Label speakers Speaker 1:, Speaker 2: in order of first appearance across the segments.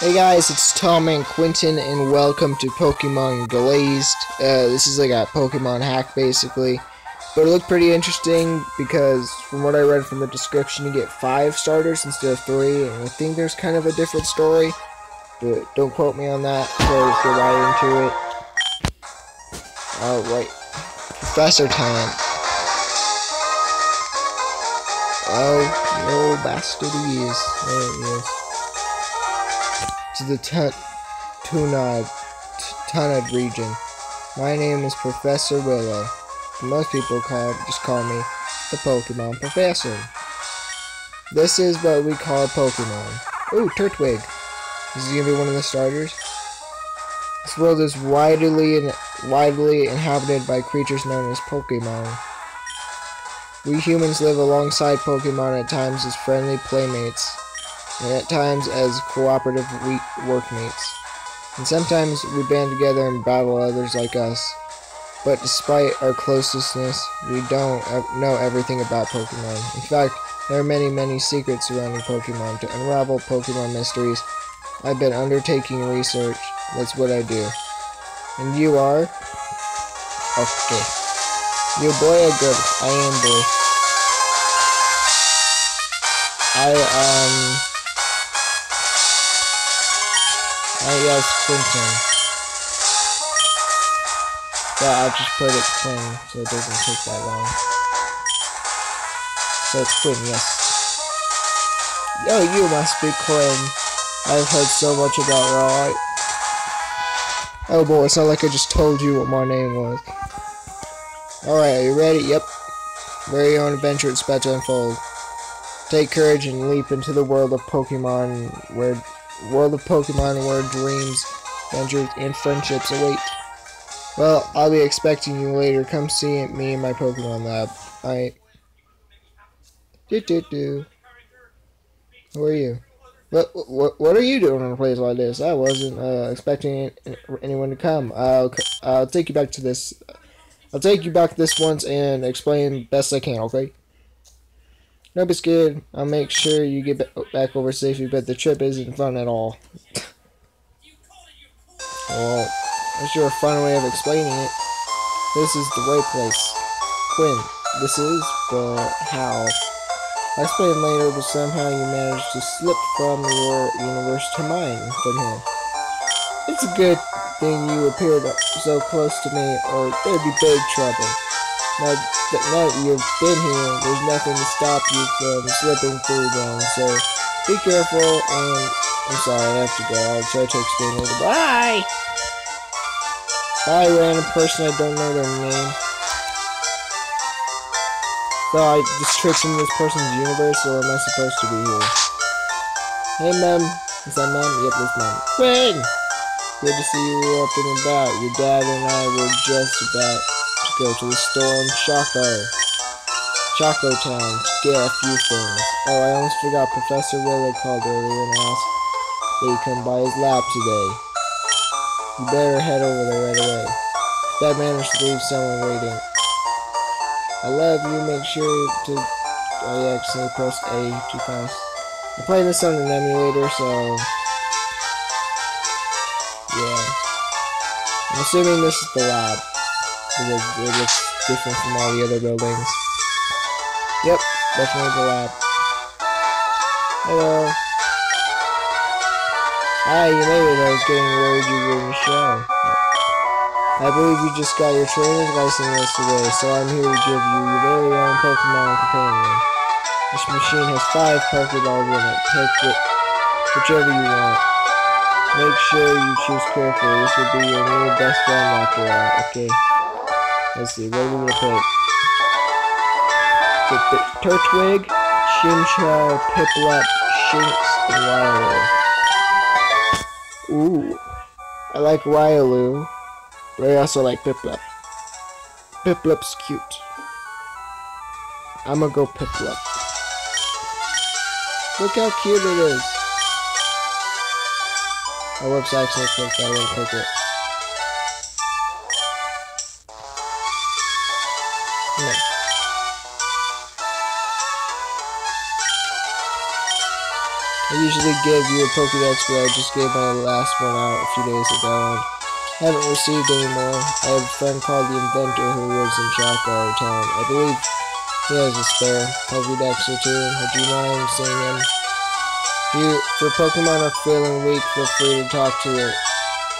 Speaker 1: Hey guys, it's Tall Man Quinton, and welcome to Pokemon Glazed. Uh, this is like a Pokemon hack, basically. But it looked pretty interesting because, from what I read from the description, you get five starters instead of three, and I think there's kind of a different story. But don't quote me on that, so let's get right into it. Alright. Professor Talent. Oh, no bastard he is. There he is to the Tunod, Tunod region. My name is Professor Willow. Most people call just call me the Pokemon Professor. This is what we call Pokemon. Ooh, Turtwig. This is gonna be one of the starters. This world is widely and widely inhabited by creatures known as Pokemon. We humans live alongside Pokemon at times as friendly playmates, and at times as cooperative workmates. And sometimes we band together and battle others like us. But despite our closeness, we don't know everything about Pokemon. In fact, there are many, many secrets surrounding Pokemon. To unravel Pokemon mysteries, I've been undertaking research. That's what I do. And you are? Okay. You boy or girl? I am boy. I, um... Oh yes, Quinton. Yeah, I'll just put it Quinn so it doesn't take that long. So it's Quinn, yes. Yo, you must be Quinn. I've heard so much about Roy. Oh boy, it's not like I just told you what my name was. Alright, are you ready? Yep. Very own adventure it's about to unfold. Take courage and leap into the world of Pokemon where world of Pokemon where dreams, adventures, and friendships await. Well, I'll be expecting you later. Come see me in my Pokemon lab. I. Do do do. Who are you? What, what what are you doing in a place like this? I wasn't uh, expecting anyone to come. I'll I'll take you back to this. I'll take you back this once and explain best I can. Okay. Don't be scared. I'll make sure you get back over safely, but the trip isn't fun at all. well, that's your fun way of explaining it. This is the right place. Quinn, this is, but how? I'll explain later, but somehow you managed to slip from your universe to mine from here. It's a good thing you appeared so close to me, or there'd be big trouble. Now that now you've been here, there's nothing to stop you from slipping through them. So be careful and I'm sorry, I have to go. I'll try to explain later. Bye! Bye, random person, I don't know their name. So I just tricked in this person's universe, or am I supposed to be here? Hey, Mom. Is that Mom? Yep, that's Mom. Quinn! Good to see you up and about. Your dad and I were just about go to the store in Choco, Choco Town to get a few things. Oh, I almost forgot Professor Willow called earlier and asked that you come by his lab today. You better head over there right away. That managed to leave someone waiting. I love you, make sure to... Oh yeah, pressed A too fast. I'm playing this on an emulator, so... Yeah. I'm assuming this is the lab it looks different from all the other buildings. Yep, definitely the lab. Hello. Hi, you made it. I was getting worried you the show. I believe you just got your trainer's license yesterday, so I'm here to give you your very own Pokemon companion. This machine has five Pokeballs in it. Take it, whichever you want. Make sure you choose carefully. This will be your new best friend after all. Okay. Let's see, what are we gonna pick? The, the Turtwig, Chimchar, Piplup, Shinx, and Riolu. Ooh. I like Riolu, but I also like Piplup. Piplup's cute. I'm gonna go Piplup. Look how cute it is. I clicked that. I wouldn't click it. Usually give you a Pokedex, but I just gave my last one out a few days ago and haven't received any more. I have a friend called the Inventor who lives in Choco Town. I believe he has a spare Pokedex or two. Would you mind seeing him? If you, for Pokemon are feeling weak, feel free to talk to the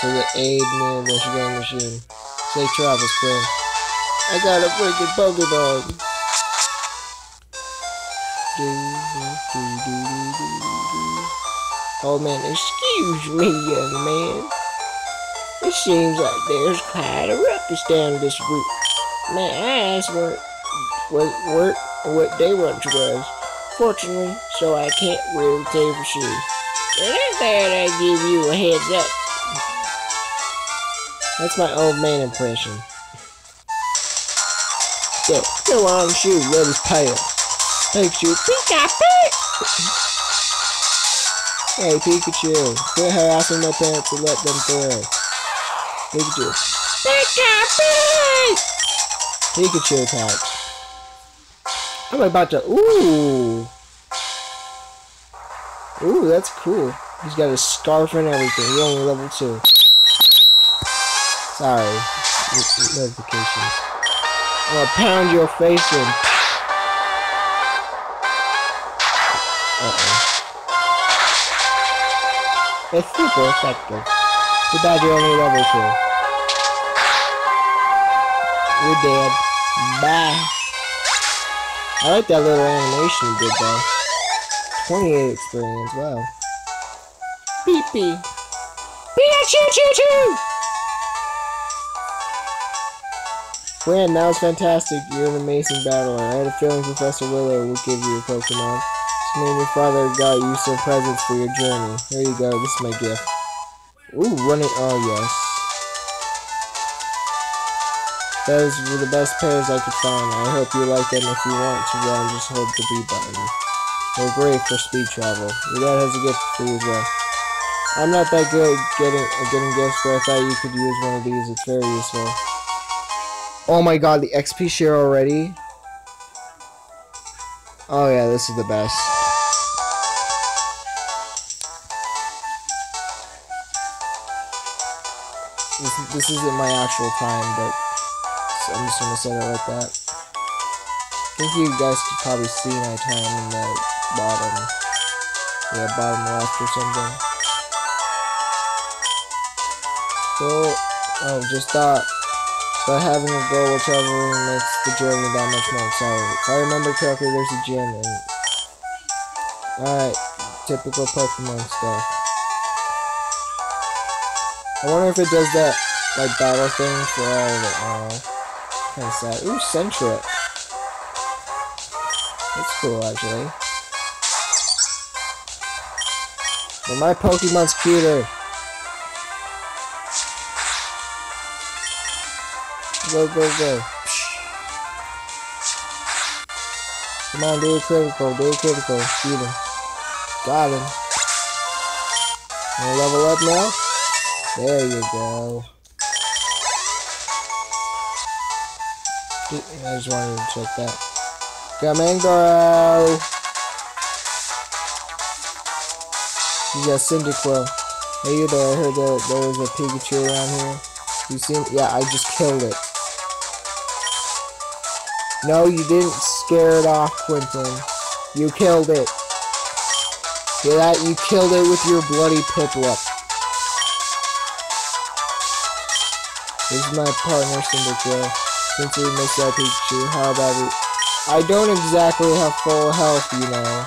Speaker 1: to the aid near the machine. Safe travels, Quinn. I got a freaking Pokemon. Oh man, excuse me, young man. It seems like there's quite a ruckus down this route. May I ask what, what, what, what day lunch was? Fortunately, so I can't really tell for sure. But I thought I'd give you a heads up. That's my old man impression. So, go on, shoot, red is pale. Pikachu, Pikachu! Hey, Pikachu, quit harassing my parents and let them through. Pikachu. Pikachu! Pikachu attacks. I'm about to, ooh. Ooh, that's cool. He's got a scarf and everything. He's only level 2. Sorry. Notifications. I'm gonna pound your face in. It's super effective. Too bad you're only level 2. You're dead. Bye. I like that little animation you did though. 28 experience, wow. Beep beep. Pikachu choo choo! Brand, that was fantastic. You're an amazing battler. I had a feeling Professor Willow would give you a Pokemon. Me and your father got you some presents for your journey. Here you go, this is my gift. Ooh, running, oh yes. Those were the best pairs I could find. I hope you like them. If you want to run, just hold the B button. They're great for speed travel. Your dad has a gift for you as well. I'm not that good at getting, at getting gifts, but I thought you could use one of these. It's very useful. Oh my god, the XP share already? Oh yeah, this is the best. This, this isn't my actual time, but so I'm just gonna set it like that. I think you guys could probably see my time in the bottom, yeah, bottom left or something. Cool. Oh, just thought but having a goal of traveling makes the journey that much more exciting. If I remember correctly, there's a gym and Alright, typical Pokemon stuff. I wonder if it does that like battle thing for all of it. Uh, oh, kind of sad. Ooh, Sentret. That's cool, actually. But my Pokemon's cuter. Go, go, go. Come on, do a critical, do a critical. Him. Got him. Wanna level up now? There you go. I just wanted to check that. Come and grow. You got Cyndaquil. Hey you there, I heard that there was a Pikachu around here. You seen? Yeah, I just killed it. No, you didn't scare it off, Quinton. You killed it. See that? You killed it with your bloody Piplup. This is my partner, Cyndaquil. Since we missed out Pikachu, how about it? I don't exactly have full health, you know.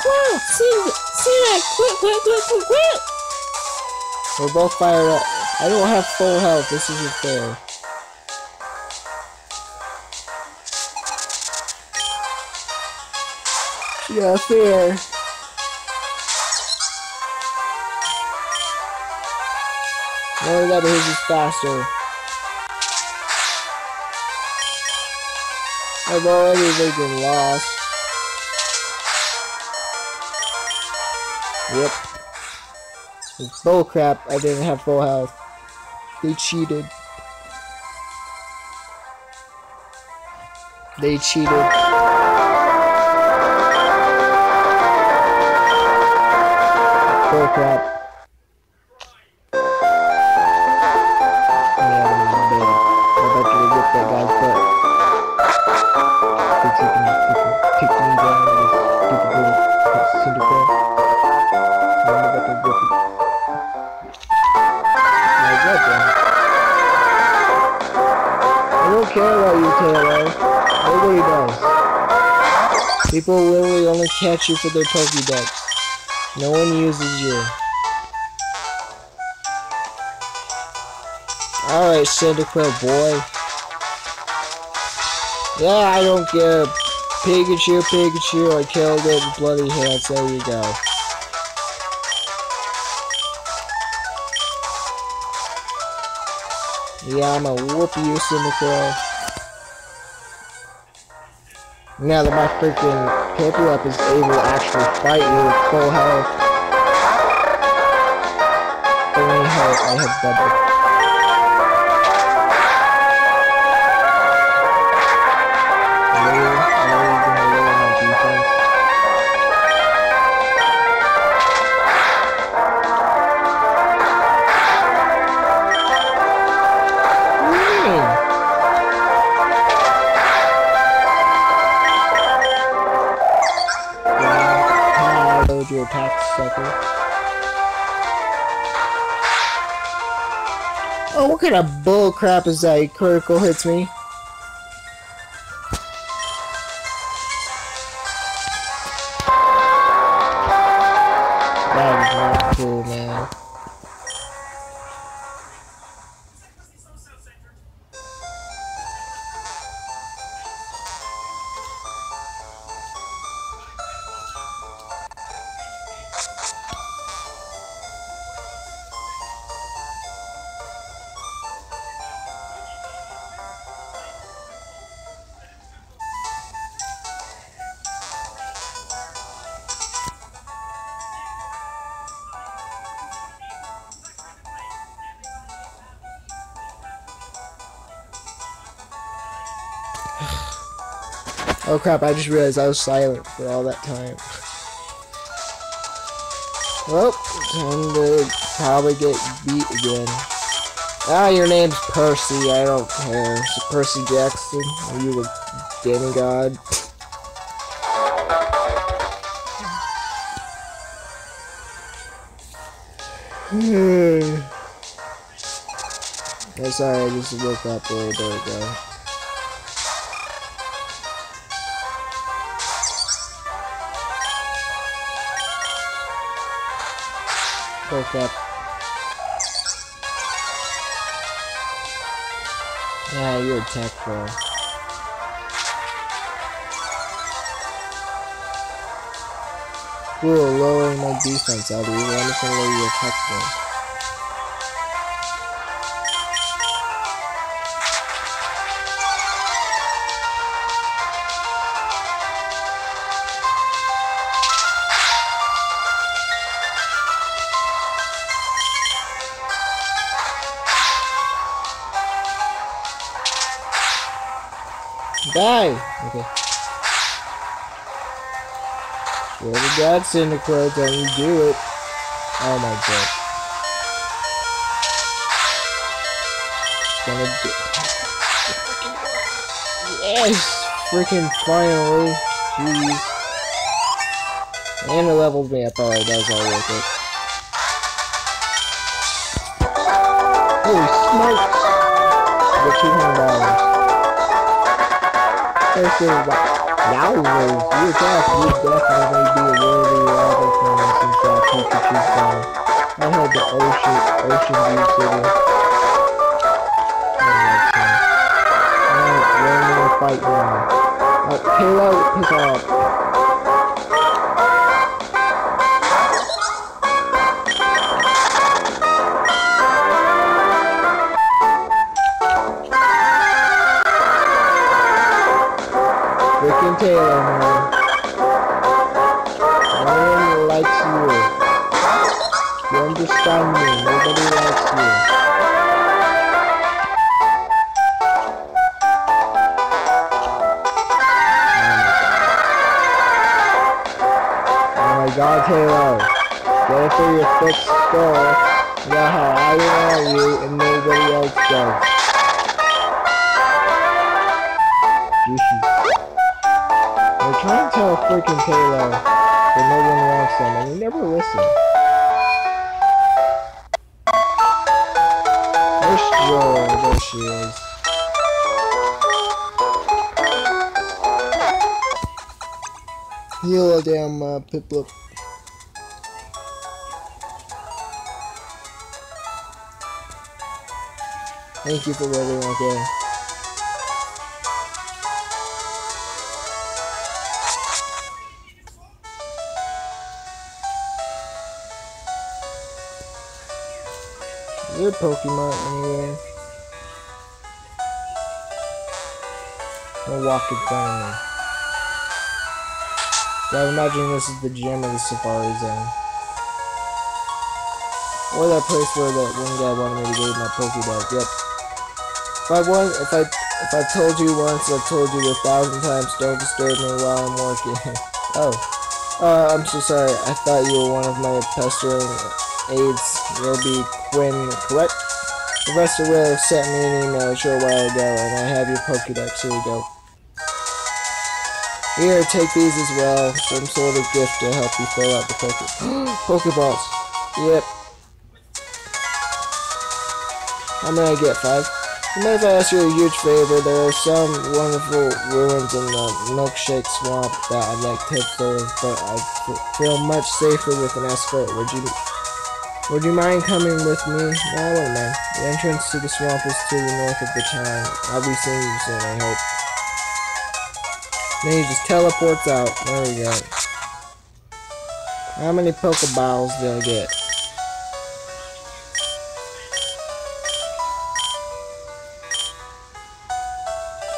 Speaker 2: Quill, see, see that? Quill, quill, quill, quill, quill.
Speaker 1: We're both fired up. I don't have full health. This isn't fair. Yeah, fair. No, that his is faster. I've already been lost. Yep. It's bullcrap. I didn't have full health. They cheated. They cheated. Bull People literally only catch you for their Pokédex. No one uses you. Alright, Cyndaquil boy. Yeah, I don't care. Pikachu, Pikachu, I killed it with bloody hands. There you go. Yeah, I'm gonna whoop you, Cyndaquil. Now that my freaking Campy-Up is able to actually fight you with full health. Only health, I have double. What kind of bull crap is that? Critical hits me. Oh crap, I just realized I was silent for all that time. Well, time to probably get beat again. Ah, your name's Percy, I don't care. Percy Jackson, are you a demigod? Hmm. Sorry, I just woke up a little bit ago. Up. Yeah, you're tech pro. Cool, lowering my defense, I'll be wonderful lower your attack more. Die! Okay. Swear to God, Cyndaquil, don't you do it. Oh my god. Gonna do Yes! Freaking finally. Jeez. And it leveled me up. Alright, that was all worth it. Holy smokes! I got $200. First thing about Yowzers, you attack, you definitely be a worthy rival for me since that Pikachu's gone. I had the Ocean, Ocean View City. Alright, we're gonna fight now. Uh, Halo, piss Me? Nobody likes you. Oh my god, Taylor. Go for your thick skull about how I want you and nobody else does. They're trying to tell freaking Taylor that no one wants them, and he never listen. Joel? There she is. Heal a damn uh, Piplup. Thank you for waiting again. Your Pokemon anyway. Don't walk in front of me. So I'm imagining this is the gym of the Safari Zone. Or that place where that one guy wanted me to go get my Pokédex. Yep. If I want, if I, if I told you once, I've told you a thousand times, don't disturb me while I'm working. oh. Uh, I'm so sorry. I thought you were one of my pestering aides. You'll be Quinn, correct? Professor Will sent me an email a short while ago, and I have your Pokédex. Here we go. Here, take these as well. Some sort of gift to help you fill out the Poke Pokeballs. Yep. How many I get? Five? You mind if I ask you a huge favor? There are some wonderful ruins in the Milkshake Swamp that I'd like to observe, but I feel much safer with an escort. Would you would you mind coming with me? No, I wouldn't mind. The entrance to the swamp is to the north of the town. I'll be seeing you soon, I hope. Then he just teleports out. There we go. How many Pokeballs did I get?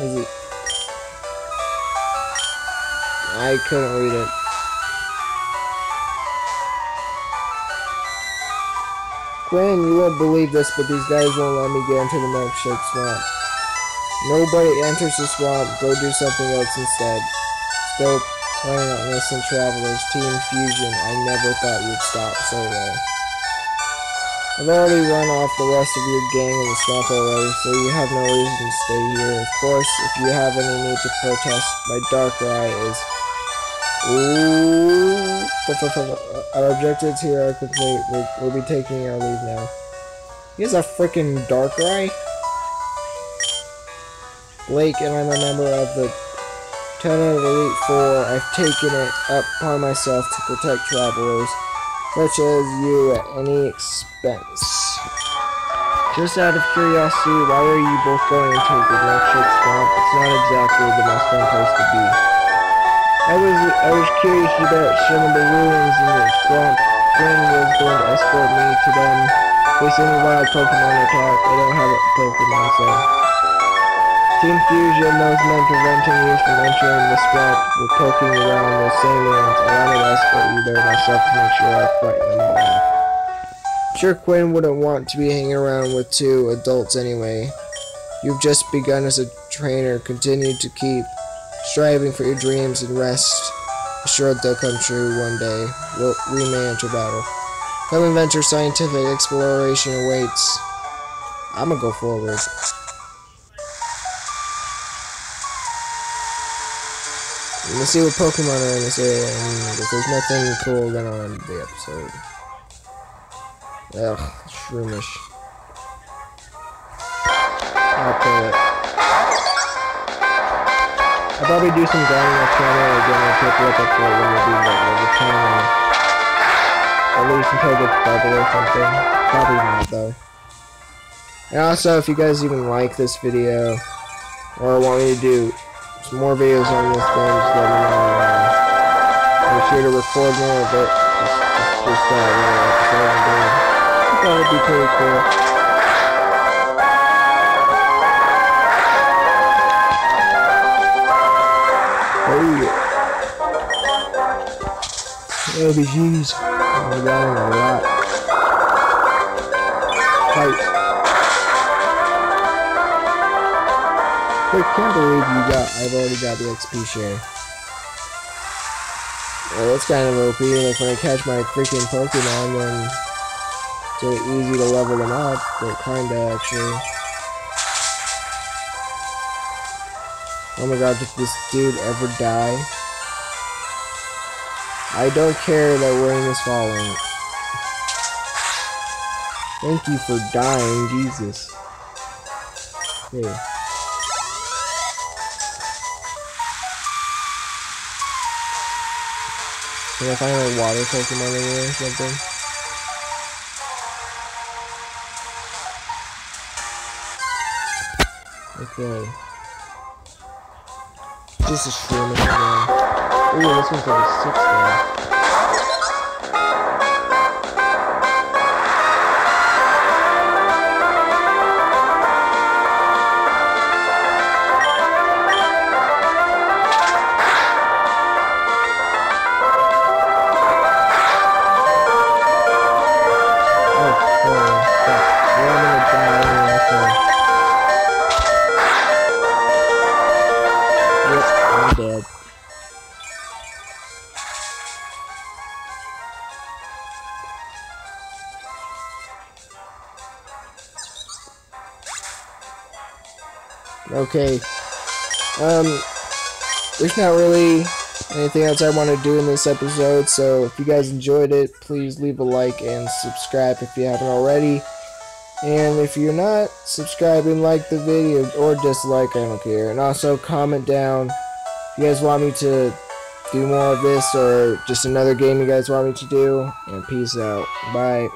Speaker 1: Is it? I couldn't read it. You won't believe this, but these guys won't let me get into the milkshake swamp. Nobody enters the swamp, go do something else instead. Still playing on innocent travelers, Team Fusion, I never thought you'd stop so well. I've already run off the rest of your gang in the swamp already, so you have no reason to stay here. Of course, if you have any need to protest, my Darkrai is... Ooh... Uh, our objectives here are complete. We'll, we'll be taking our leave now. He has a freaking Darkrai? Blake and I'm a member of the Tunod Elite Four. I've taken it upon myself to protect travelers, such as you, at any expense. Just out of curiosity, why are you both going to the Milkshake Swamp? It's not exactly the most fun place to be. I was I was curious about some of the ruins in the swamp. Quinn was going to escort me to them. Facing a wild Pokemon attack, I don't have a Pokemon, so... Team Fusion, those men preventing you from entering the swamp were poking around the salients. I wanted to escort you there myself to make sure I frighten them all. Sure, Quinn wouldn't want to be hanging around with two adults anyway. You've just begun as a trainer. Continue to keep striving for your dreams and rest assured they'll come true one day. We'll, we may enter battle. Come adventure scientific exploration awaits. I'm gonna go forward. Let's see what Pokemon are in this area, and if there's nothing cool, then I'll end the episode. Ugh, shroomish. I'll play it. Probably do some grinding off camera again and pick up up when we do like level 10 or at least until it gets double or something. Probably not though. And also, if you guys even like this video, or want me to do some more videos on this thing, just let me know. Uh, make sure to record more of it. Just, just, just uh, you know, episode be pretty cool. LBGs. I'm running a lot. Fight. I can't believe you got, I've already got the XP share. Well, that's kind of OP. Like when I catch my freaking Pokemon, then it's really easy to level them up. But kinda actually. Oh my god, did this dude ever die? I don't care that Wayne is falling. Thank you for dying, Jesus. Hey. Can I find a water Pokemon anywhere or something? Okay. Just a shroom again. Ooh, this one's like a six. Okay. Um, there's not really anything else I want to do in this episode, so if you guys enjoyed it, please leave a like and subscribe if you haven't already. And if you're not subscribing, like the video or dislike, I don't care. And also comment down if you guys want me to do more of this or just another game you guys want me to do. And peace out. Bye.